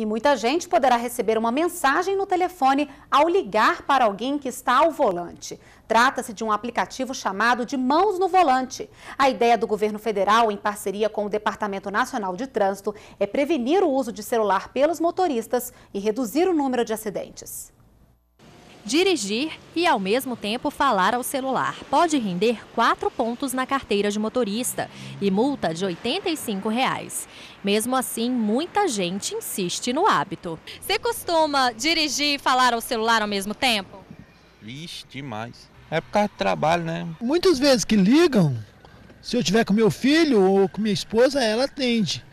E muita gente poderá receber uma mensagem no telefone ao ligar para alguém que está ao volante. Trata-se de um aplicativo chamado de Mãos no Volante. A ideia do governo federal, em parceria com o Departamento Nacional de Trânsito, é prevenir o uso de celular pelos motoristas e reduzir o número de acidentes. Dirigir e, ao mesmo tempo, falar ao celular pode render quatro pontos na carteira de motorista e multa de 85 reais. Mesmo assim, muita gente insiste no hábito. Você costuma dirigir e falar ao celular ao mesmo tempo? Vixe, demais. É por causa do trabalho, né? Muitas vezes que ligam, se eu tiver com meu filho ou com minha esposa, ela atende.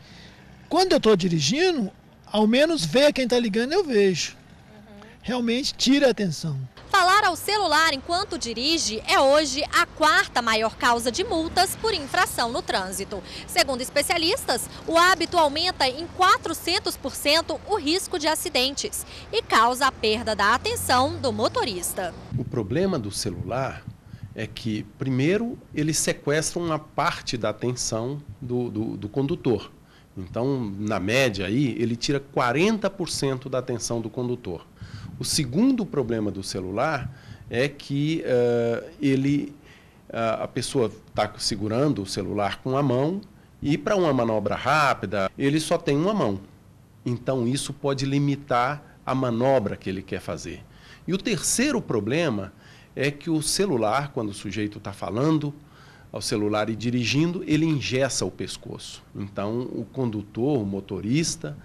Quando eu estou dirigindo, ao menos ver quem está ligando eu vejo realmente tira a atenção. Falar ao celular enquanto dirige é hoje a quarta maior causa de multas por infração no trânsito. Segundo especialistas, o hábito aumenta em 400% o risco de acidentes e causa a perda da atenção do motorista. O problema do celular é que, primeiro, ele sequestra uma parte da atenção do, do, do condutor. Então, na média aí, ele tira 40% da atenção do condutor. O segundo problema do celular é que uh, ele, uh, a pessoa está segurando o celular com a mão e para uma manobra rápida ele só tem uma mão. Então isso pode limitar a manobra que ele quer fazer. E o terceiro problema é que o celular, quando o sujeito está falando ao celular e dirigindo, ele engessa o pescoço. Então o condutor, o motorista,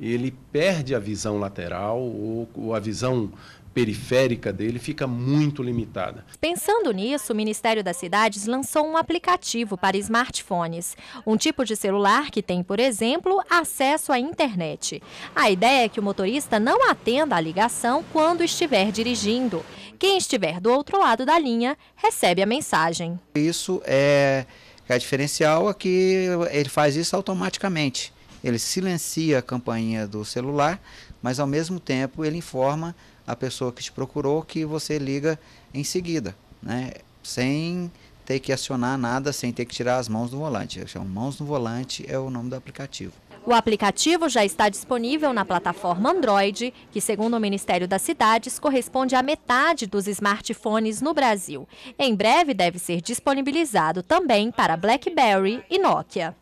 ele perde a visão lateral ou, ou a visão periférica dele fica muito limitada. Pensando nisso, o Ministério das Cidades lançou um aplicativo para smartphones, um tipo de celular que tem, por exemplo, acesso à internet. A ideia é que o motorista não atenda a ligação quando estiver dirigindo. Quem estiver do outro lado da linha recebe a mensagem. Isso é, é diferencial é que ele faz isso automaticamente ele silencia a campainha do celular, mas ao mesmo tempo ele informa a pessoa que te procurou que você liga em seguida, né? sem ter que acionar nada, sem ter que tirar as mãos do volante. Mãos no Volante é o nome do aplicativo. O aplicativo já está disponível na plataforma Android, que, segundo o Ministério das Cidades, corresponde à metade dos smartphones no Brasil. Em breve deve ser disponibilizado também para BlackBerry e Nokia.